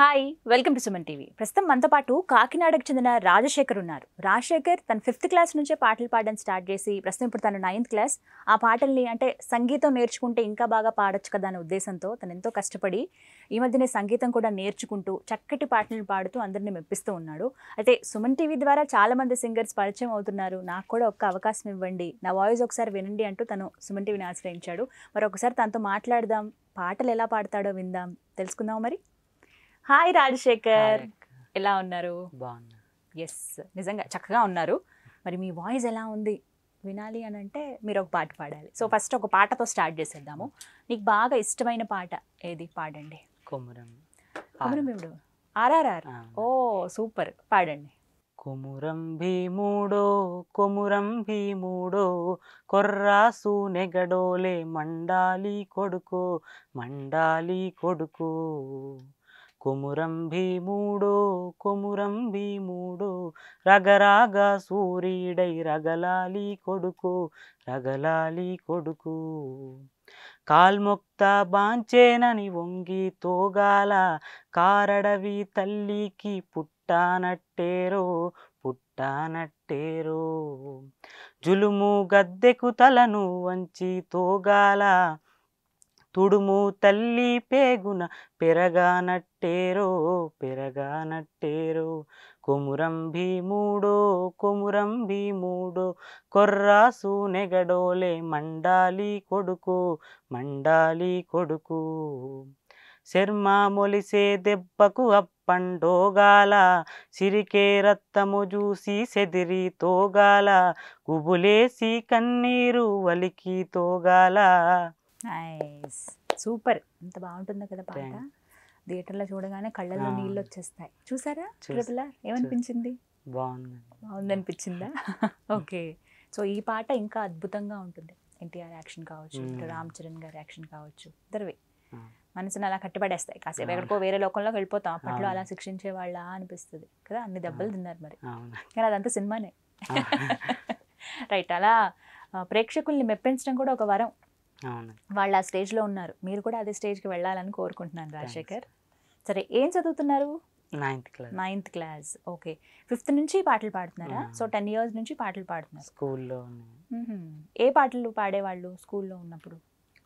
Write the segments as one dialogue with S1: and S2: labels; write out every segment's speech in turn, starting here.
S1: Hi welcome to Suman TV. ప్రస్తుతం మనతో పాటు కాకినాడకు చెందిన రాజశేఖర్ ఉన్నారు. రాజశేఖర్ తన ఫిఫ్త్ క్లాస్ నుంచే పాటలు పాడడం స్టార్ట్ చేసి ప్రస్తుతం ఇప్పుడు తను నైన్త్ క్లాస్. ఆ పాటల్ని అంటే సంగీతం నేర్చుకుంటే ఇంకా బాగా పాడొచ్చు కదా అనే ఉద్దేశంతో తను ఎంతో కష్టపడి ఈ మధ్యనే సంగీతం కూడా నేర్చుకుంటూ చక్కటి పాటలను పాడుతూ అందరిని మెప్పిస్తూ ఉన్నాడు. అయితే సుమన్ టీవీ ద్వారా చాలా మంది సింగర్స్ పరిచయం అవుతున్నారు. నాకు కూడా ఒక్క అవకాశం ఇవ్వండి. నా వాయిస్ ఒకసారి వినండి అంటూ తను సుమన్ టీవీని ఆశ్రయించాడు. మరి ఒకసారి తనతో మాట్లాడదాం. పాటలు ఎలా పాడతాడో విందాం. తెలుసుకుందాం మరి? హాయ్ రాజశేఖర్. ఎలా ఉన్నారు?
S2: బాగున్నా.
S1: ఎస్ నిజంగా చక్కగా ఉన్నారు. మరి మీ వాయిస్ ఎలా ఉంది? వినాలి అని అంటే మీరు ఒక పాట పాడాలి. సో ఫస్ట్ ఒక పాటతో స్టార్ట్ చేసేద్దాము. నీకు బాగా ఇష్టమైన పాట ఏది? పాడండి.
S2: కొమురం.
S1: ఆర్ఆర్ఆర్. ఓ సూపర్. పాడండి.
S2: కొమురం భీముడో కొమురం భీముడో కొర్రాసు నెగడోలే మండాలి కొడుకో మండాలి కొడుకో. కొమురం భీముడో కొమురం భీముడో రగరాగ సూర్యుడై రగలాలి కొడుకు రగలాలి కొడుకు. కాల్మొక్త బాంచేనని వంగి తోగాల కారడవి తల్లికి పుట్టానట్టేరో పుట్టానట్టేరో. జులుము గద్దెకు తలను వంచి తోగాల తుడుము తల్లి పేగున పెరగానట్టేరో పెరగానట్టేరో కొమురం భీముడో కొమురం భీముడో కొర్రాసు నెగడోలే మండాలి కొడుకు మండాలి కొడుకు. శర్మ మొలిసే దెబ్బకు అప్పండోగాల సిరికే రత్తము చూసి సెదిరి తోగాల. కుబులేసి కన్నీరు వలికి తోగాల.
S1: నైస్. సూపర్. ఎంత బాగుంటుందో కదా పాట. థియేటర్లో చూడగానే కళ్ళల్లో. నీళ్ళు వచ్చేస్తాయి చూసారా?
S2: చూసా.
S1: ట్రిపుల్ ఏమనిపించింది?
S2: బాగుంది
S1: బాగుందనిపించిందా? ఓకే. సో ఈ పాట ఇంకా అద్భుతంగా ఉంటుంది. ఎన్టీఆర్ యాక్షన్ కావచ్చు రామ్ చరణ్ గారి యాక్షన్ కావచ్చు. ఇద్దరివి. మనసుని అలా కట్టిపడేస్తాయి. కాసేపు. ఎక్కడికో వేరే లోకంలోకి వెళ్ళిపోతాం. అప్పట్లో. అలా శిక్షించే వాళ్ళ అనిపిస్తుంది. కదా? అన్ని దెబ్బలు. తిన్నారు మరి. కానీ అదంతా సినిమానే. రైట్. అలా ప్రేక్షకుల్ని మెప్పించడం కూడా ఒక వరం. వాళ్ళు ఆ స్టేజ్లో ఉన్నారు. మీరు కూడా అదే స్టేజ్కి వెళ్ళాలని కోరుకుంటున్నాను రాజశేఖర్. సరే ఏం చదువుతున్నారు?
S2: Ninth class
S1: ninth class okay. Fifth నుంచి పాటలు పాడుతున్నారా. సో టెన్ ఇయర్స్ నుంచి పాటలు పాడుతున్నారు.
S2: స్కూల్లో.
S1: ఏ పాటలు పాడేవాళ్ళు స్కూల్లో ఉన్నప్పుడు?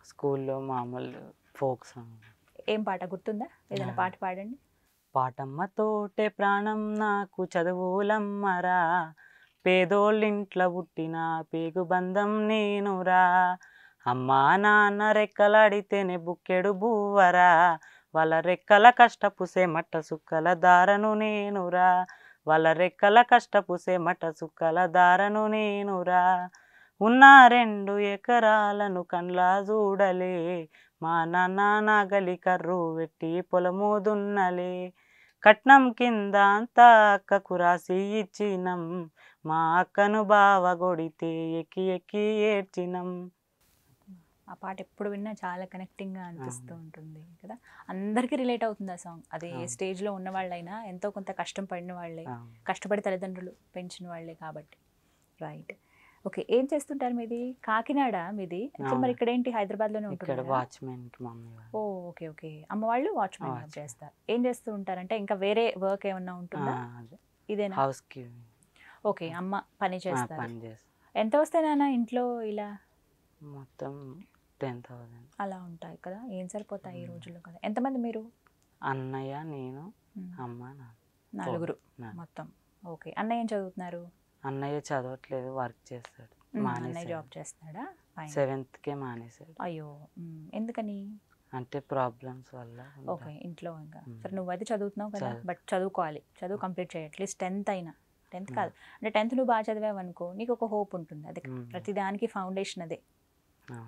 S2: స్కూల్లో మామూలు ఫోక్ సాంగ్.
S1: ఏం పాట? గుర్తుందా? ఏదైనా. పాట పాడండి.
S2: పాటమ్మతోటే ప్రాణం నాకు చదువులమ్మరా పేదోళ్ళింట్ల పుట్టిన పేగు బంధం నేనురా అమ్మా నాన్న రెక్కలాడితేనే బుక్కెడు బువ్వరా వాళ్ళ రెక్కల కష్టపుసే మట్ట సుక్కల దారను నేనురా వాళ్ళ రెక్కల కష్టపుసే మట్ట సుక్కల దారను నేనురా. ఉన్న రెండు ఎకరాలను కండ్లా చూడలే మా నాన్న నాగలి కర్రు పెట్టి పొలము దున్నలే కట్నం కింద అంతా అక్కకు రాసి ఇచ్చినం మా అక్కను బావ కొడితే ఎక్కి ఎక్కి ఏడ్చినం.
S1: ఆ పాట ఎప్పుడు విన్నా చాలా కనెక్టింగ్గా అనిపిస్తూ. ఉంటుంది కదా. అందరికీ రిలేట్ అవుతుంది ఆ సాంగ్ అది ఏ. స్టేజ్లో ఉన్న వాళ్ళైనా ఎంతో కొంత కష్టం పడిన వాళ్ళే కష్టపడి తల్లిదండ్రులు పెంచిన వాళ్ళే కాబట్టి. రైట్ ఓకే ఏం చేస్తుంటారు మీది? కాకినాడ మీది. మరి. ఇక్కడ ఏంటి హైదరాబాద్లోనే
S2: ఇక్కడ
S1: ఉంటున్నారా
S2: వాచ్మెన్.
S1: ఓ ఓకే ఓకే అమ్మ వాళ్ళు వాచ్మెన్. చేస్తారు. ఏం చేస్తూ ఉంటారంటే ఇంకా వేరే వర్క్ ఏమన్నా ఉంటుందా. ఇదేనా?
S2: హౌస్
S1: ఓకే అమ్మ పని చేస్తారు. ఎంత వస్తాయి నాన్న ఇంట్లో ఇలా?
S2: మొత్తం టెన్ థౌసండ్.
S1: అలా ఉంటాయి కదా? ఏం సరిపోతాయి ఈ రోజుల్లో కదా? ఎంతమంది మీరు?
S2: అన్నయ్య నేను
S1: మ్మ్.
S2: అమ్మ
S1: నలుగురు మొత్తం. ఓకే. అన్నయ్య ఏం చదువుతున్నారు?
S2: అన్నయ్య చదవట్లేదు వర్క్ చేస్తాడు.
S1: అన్నయ్య జాబ్
S2: మానేసాడు
S1: Fine.
S2: సెవెంత్ కే మానేశాడు.
S1: అయ్యో. ఎందుకని?
S2: అంటే ప్రాబ్లమ్స్ వల్ల
S1: ఓకే ఇంట్లో ఇంకా. సరే నువ్వు అయితే చదువుతున్నావు కదా. బట్ చదువుకోవాలి. చదువు కంప్లీట్ చేయి అట్లీస్ట్ టెన్త్ అయినా. టెన్త్. కాదు. అంటే టెన్త్ నువ్వు బాగా చదివావు అనుకో నీకు ఒక హోప్ ఉంటుంది. అది. ప్రతిదానికి ఫౌండేషన్ అదే.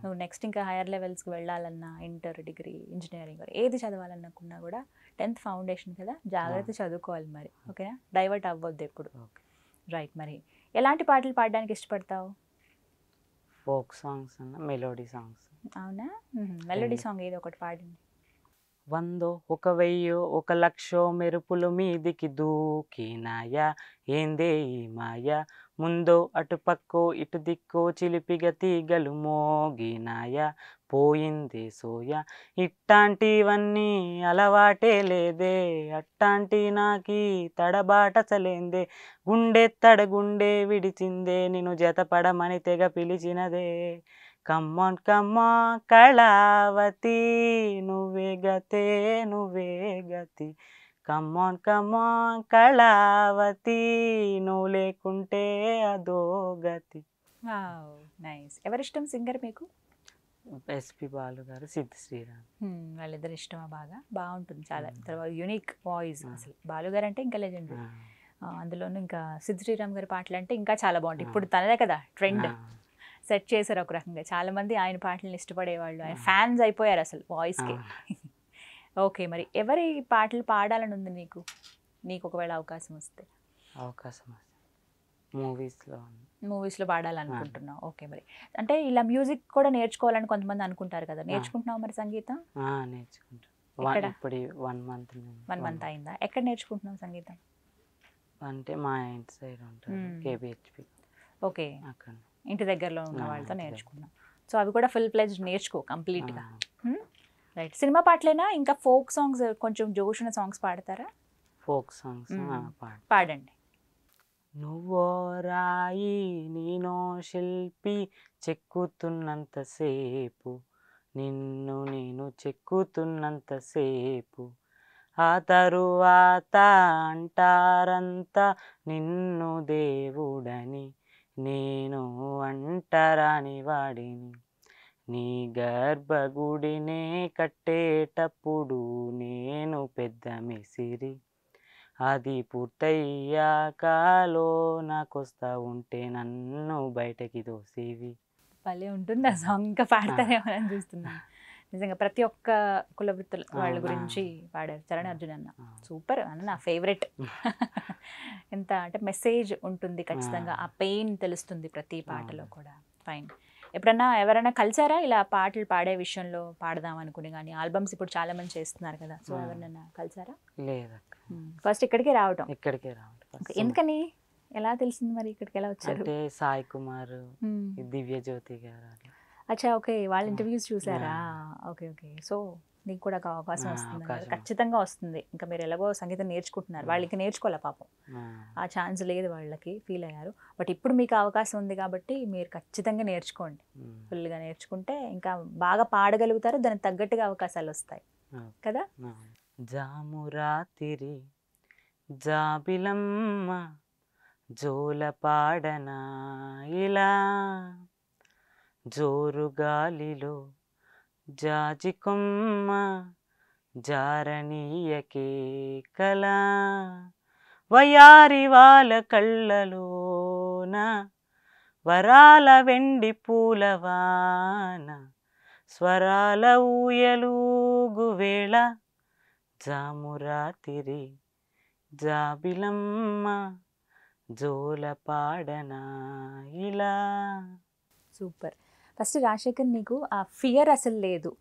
S1: నువ్వు నెక్స్ట్ ఇంకా హైయర్ లెవెల్స్కి వెళ్ళాలన్నా ఇంటర్ డిగ్రీ ఇంజనీరింగ్ ఏది చదవాలనుకున్నా కూడా టెన్త్ ఫౌండేషన్ కదా జాగ్రత్త చదువుకోవాలి మరి ఓకేనా డైవర్ట్ అవ్వద్దు ఎప్పుడు. రైట్ మరి. ఎలాంటి పాటలు పాడడానికి ఇష్టపడతావు?
S2: ఫోక్ సాంగ్స్ అన్న మెలోడీ సాంగ్స్
S1: అవునా? మెలోడీ. సాంగ్ ఏదో ఒకటి పాడండి.
S2: వందో ఒక వెయ్యో ఒక లక్షో మెరుపులు మీదికి దూకినాయా ఏందే ఈ మాయ? ముందో అటు పక్కో ఇటు దిక్కో చిలిపిగ తీగలు మోగినాయ పోయిందే సోయ. ఇట్టాంటివన్నీ అలవాటే లేదే అట్టాంటి నాకి తడబాటచలేందే గుండె తడ గుండె విడిచిందే నిన్ను జతపడమని తెగ పిలిచినదే. కమ్మాన్ కమ్మా కళావతి నువ్వే గతే నువ్వే గతి. Come on come on Kalavathi. నువ్వు లేకుంటే అదో గతి
S1: నైస్. ఎవరిష్టం సింగర్ మీకు?
S2: ఎస్పి బాలు గారు సిద్ధి శ్రీరామ్.
S1: వాళ్ళిద్దరు ఇష్టమా బాగా? బాగుంటుంది చాలా. తర్వాత యూనిక్ వాయిస్. అసలు. బాలు గారు అంటే ఇంకా లెజెండ్. అందులోనూ ఇంకా సిద్ధ శ్రీరామ్ గారి పాటలు అంటే ఇంకా చాలా బాగుంటాయి. ఇప్పుడు తనదే కదా ట్రెండ్. సెట్ చేశారు ఒక రకంగా. చాలా మంది ఆయన పాటలను ఇష్టపడేవాళ్ళు. ఆయన. ఫ్యాన్స్ అయిపోయారు అసలు వాయిస్కి. ఓకే. మరి ఎవరి పాటలు పాడాలని ఉంది నీకు? నీకు ఒకవేళ అవకాశం వస్తే
S2: అవకాశం మూవీస్లో
S1: మూవీస్లో పాడాలనుకుంటున్నావు ఓకే మరి. అంటే ఇలా మ్యూజిక్ కూడా నేర్చుకోవాలని కొంతమంది అనుకుంటారు కదా. నేర్చుకుంటున్నావు మరి సంగీతం?
S2: నేర్చుకుంటాను? ఇప్పుడు వన్ మంత్
S1: వన్ మంత్ అయిందా? ఎక్కడ నేర్చుకుంటున్నావు సంగీతం?
S2: అంటే మా ఇంటి సైడ్
S1: Hmm.
S2: కేబిహెచ్పి.
S1: ఓకే.
S2: అక్కడ.
S1: ఇంటి దగ్గరలో ఉన్న వాళ్ళతో నేర్చుకున్నాం సో అవి కూడా ఫుల్ ప్లెజ్ నేర్చుకో కంప్లీట్గా. రైట్ సినిమా పాటలేనా? ఇంకా ఫోక్ సాంగ్స్ కొంచెం జోషున సాంగ్స్ పాడతారా?
S2: Folk songs. పాడు
S1: పాడండి.
S2: నువ్వో రాయి నేనో శిల్పి చెక్కుతున్నంతసేపు నిన్ను నేను చెక్కుతున్నంతసేపు ఆ తరువాత అంటారంతా నిన్ను దేవుడని నేను అంటరాని వాడిని. నీ గర్భగుడినే కట్టేటప్పుడు నేను పెద్ద మిసిరి. అది పూర్తయ్యాకలో నాకొస్తా ఉంటే నన్ను బయటకి దోసేవి
S1: భలే ఉంటుంది ఆ సాంగ్. ఇంకా పాడతారేమో అని చూస్తున్నాను నిజంగా ప్రతి ఒక్క కుల వృత్తుల వాళ్ళ. గురించి పాడారు చరణ్ అర్జున్ అన్న. సూపర్ అన్న నా ఫేవరెట్. ఎంత అంటే మెసేజ్ ఉంటుంది ఖచ్చితంగా. ఆ. పెయిన్ తెలుస్తుంది ప్రతి పాటలో. కూడా. ఫైన్. ఎప్పుడన్నా ఎవరైనా కలిసారా? ఇలా పాటలు పాడే విషయంలో పాడదాం అనుకుని కానీ ఆల్బమ్స్ ఇప్పుడు చాలా మంది చేస్తున్నారు కదా సో. ఎవరినైనా కలిసారా?
S2: లేదక్క.
S1: ఫస్ట్ ఇక్కడికే రావటం.
S2: ఇక్కడికే first.
S1: ఎందుకని? ఎలా తెలిసింది మరి ఇక్కడికి ఎలా వచ్చారు?
S2: అంటే సాయి కుమార్ దివ్య జ్యోతి గారు.
S1: అచ్చా ఓకే వాళ్ళ. ఇంటర్వ్యూస్ చూసారా. Okay okay. సో నీకు కూడా ఒక అవకాశం వస్తుంది. ఖచ్చితంగా వస్తుంది. ఇంకా మీరు ఎలాగో సంగీతం నేర్చుకుంటున్నారు. వాళ్ళకి నేర్చుకోలే పాపం?
S2: ఆ,
S1: ఛాన్స్ లేదు వాళ్ళకి ఫీల్ అయ్యారు. బట్ ఇప్పుడు మీకు అవకాశం ఉంది కాబట్టి మీరు ఖచ్చితంగా నేర్చుకోండి. ఫుల్గా నేర్చుకుంటే ఇంకా బాగా పాడగలుగుతారు. దానికి తగ్గట్టుగా అవకాశాలు వస్తాయి. కదా.
S2: జాము రాతిరి జాబిలమ్మ జోల పాడనా ఇలా జోరు గాలిలో జాజికొమ్మ జారనీయకే కలా వయారి వాళ్ళ కళ్ళలోన వరాల వెండి పూలవాన స్వరాల ఊయలూగువేళ జామురాతిరి జాబిలమ్మ జోల పాడనా ఇలా
S1: సూపర్. ఫస్ట్ రాజశేఖర్ నీకు ఆ ఫియర్ అసలు లేదు.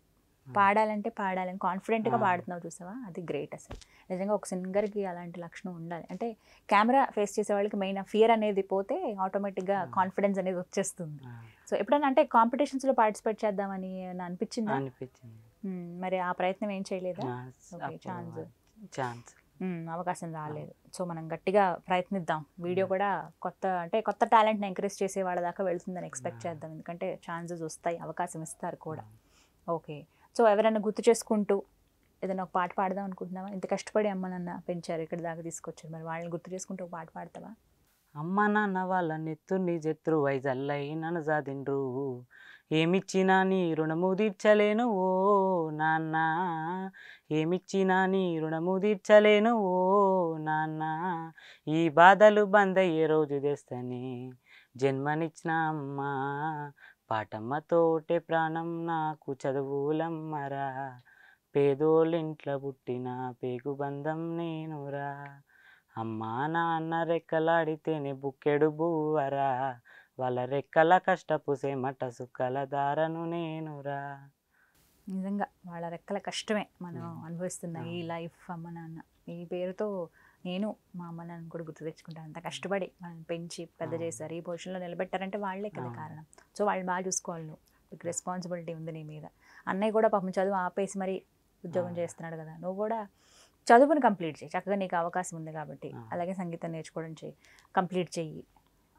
S1: పాడాలంటే పాడాలని కాన్ఫిడెంట్గా
S2: ఆ.
S1: పాడుతున్నావు చూసావా? అది గ్రేట్ అసలు. నిజంగా ఒక సింగర్కి అలాంటి లక్షణం ఉండాలి. అంటే కెమెరా ఫేస్ చేసే వాళ్ళకి మెయిన్ ఫియర్ అనేది పోతే ఆటోమేటిక్గా. కాన్ఫిడెన్స్ అనేది వచ్చేస్తుంది. సో ఎప్పుడైనా అంటే కాంపిటీషన్స్లో పార్టిసిపేట్ చేద్దామని అనిపించిందా?
S2: అనిపించింది.
S1: మరి ఆ ప్రయత్నం ఏం చేయలేదా? ఛాన్స్.
S2: ఛాన్స్
S1: అవకాశం రాలేదు. సో మనం గట్టిగా ప్రయత్నిద్దాం. వీడియో కూడా కొత్త అంటే కొత్త టాలెంట్ని ఎంకరేజ్ చేసే వాళ్ళ దాకా వెళ్తుందని ఎక్స్పెక్ట్. చేద్దాం. ఎందుకంటే ఛాన్సెస్ వస్తాయి అవకాశం ఇస్తారు కూడా. ఓకే. సో ఎవరైనా గుర్తు చేసుకుంటూ ఏదైనా ఒక పాట పాడదాం అనుకుంటున్నావా? ఇంత కష్టపడి అమ్మ నాన్న పెంచారు ఇక్కడ దాకా తీసుకొచ్చారు. మరి వాళ్ళని గుర్తు చేసుకుంటూ ఒక పాట పాడతావా?
S2: అమ్మ నాన్న వాళ్ళ నెత్తుని జత్రు వైజల్లై నన్ను జాదిండ్రు ఏమిచ్చినా నీ రుణము తీర్చలేను ఓ నాన్న. ఏమిచ్చినా నీ రుణము తీర్చలేను ఓ నాన్న. ఈ బాధలు బందయ్యే రోజు తెస్తని? జన్మనిచ్చిన అమ్మ పాటమ్మతోటే ప్రాణం నాకు చదువులమ్మరా. పేదోళ్ళింట్లో పుట్టిన పేగు బంధం నేనురా. అమ్మా నాన్న రెక్కలాడితేనే బుక్కెడు బువ్వరా. వాళ్ళ రెక్కల కష్టపు సేమట సుక్కల దారను నేనురా
S1: నిజంగా వాళ్ళ రెక్కల కష్టమే మనం. అనుభవిస్తున్న ఈ. లైఫ్ అమ్మ నాన్న ఈ పేరుతో నేను మా అమ్మ నాన్న కూడా గుర్తు తెచ్చుకుంటాను అంత కష్టపడి వాళ్ళని పెంచి పెద్ద. చేశారు ఈ పొజిషన్లో నిలబెట్టారంటే వాళ్ళే కదా. కారణం సో వాళ్ళు బాగా చూసుకోవాలి నువ్వు రెస్పాన్సిబిలిటీ ఉంది నీ మీద అన్నయ్య కూడా పాపం చదువు ఆపేసి మరి ఉద్యోగం. చేస్తున్నాడు కదా నువ్వు కూడా చదువుని కంప్లీట్ చేయి చక్కగా నీకు అవకాశం ఉంది కాబట్టి. అలాగే సంగీతం నేర్చుకోవడం చేయి కంప్లీట్ చెయ్యి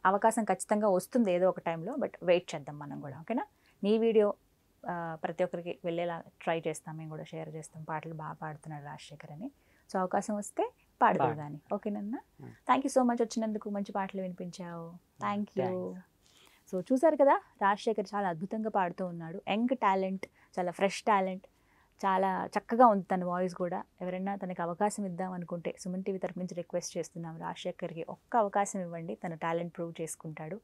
S1: అవకాశం ఖచ్చితంగా వస్తుంది ఏదో ఒక టైంలో బట్ వెయిట్ చేద్దాం మనం కూడా ఓకేనా? నీ వీడియో ప్రతి ఒక్కరికి వెళ్ళేలా ట్రై చేస్తాం మేము కూడా షేర్ చేస్తాం పాటలు బాగా పాడుతున్నాడు రాజశేఖర్ అని. సో అవకాశం వస్తే పాడదు
S2: పాడు.
S1: కానీ ఓకేనన్నా. థ్యాంక్ యూ సో మచ్ వచ్చినందుకు మంచి పాటలు వినిపించావు. Thank you. సో చూసారు కదా రాజశేఖర్ చాలా అద్భుతంగా పాడుతూ ఉన్నాడు. యంగ్ టాలెంట్ చాలా ఫ్రెష్ టాలెంట్ చాలా చక్కగా ఉంది తన వాయిస్ కూడా. ఎవరైనా తనకి అవకాశం ఇద్దాం అనుకుంటే సుమన్ టీవీ తరఫు నుంచి రిక్వెస్ట్ చేస్తున్నాం రాజశేఖర్కి ఒక్క అవకాశం ఇవ్వండి తన టాలెంట్ ప్రూవ్ చేసుకుంటాడు.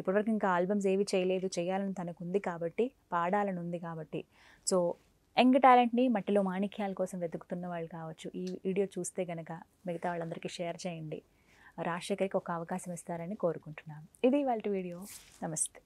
S1: ఇప్పటివరకు ఇంకా ఆల్బమ్స్ ఏవి చేయలేదు చేయాలని తనకు ఉంది కాబట్టి పాడాలని ఉంది కాబట్టి. సో యంగ్ టాలెంట్ని మట్టిలో మాణిక్యాల కోసం వెతుకుతున్న వాళ్ళు కావచ్చు ఈ వీడియో చూస్తే గనక మిగతా వాళ్ళందరికీ షేర్ చేయండి. రాజశేఖర్కి ఒక అవకాశం ఇస్తారని కోరుకుంటున్నాను. ఇది వాళ్ళ వీడియో. నమస్తే.